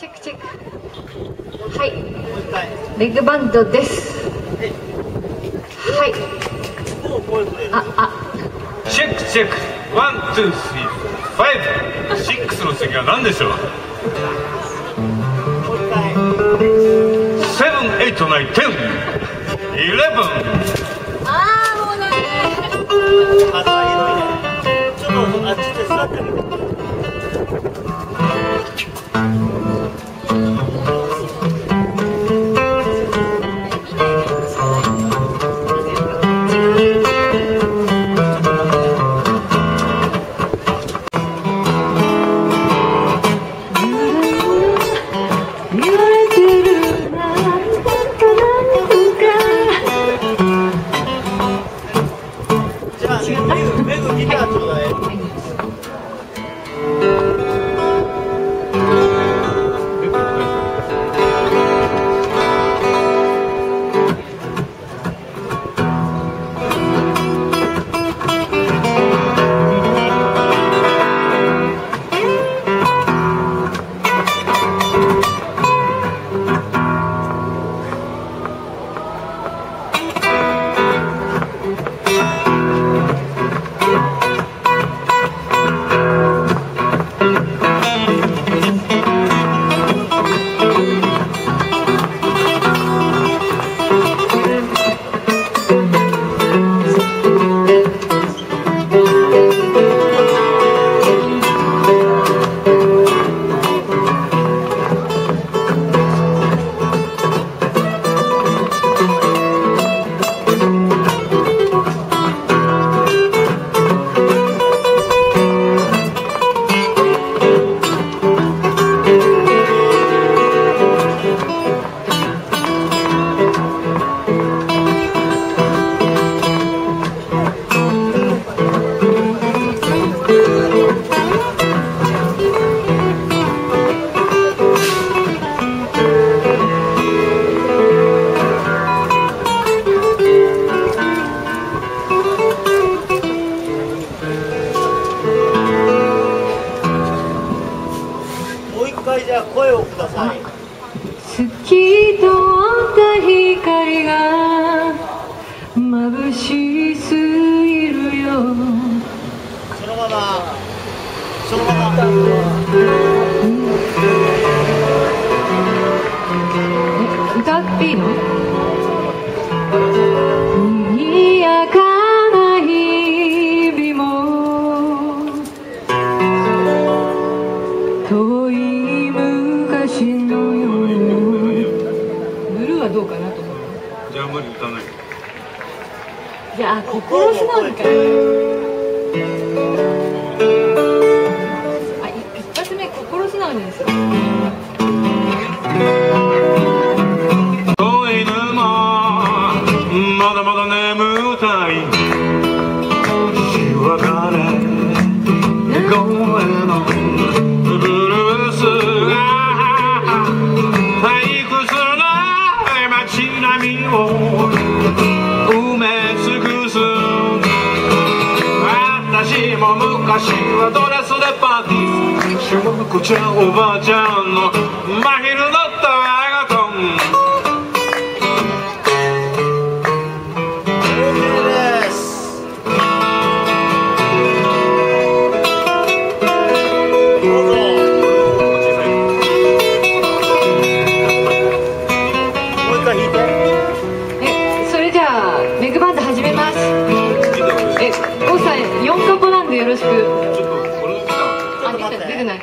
チェックチェック。はい。メグバンドです。はい。ああ。チェックチェック。 One two three five. Six の次は何でしょう？ Seven eight nine ten. Elevenゃあ声をください。透き通った光が眩しすぎるよそのまま。そのまま。え歌っていいの？じゃあ無理歌わない。じゃあ心素直にかあい一発目心素直にですよ。遠い沼。まだまだ眠たい。しわかれ声のも昔はドレスでパーティーしわこちゃんおばあちゃんの真昼のよろしくちょあっと待って。出てない。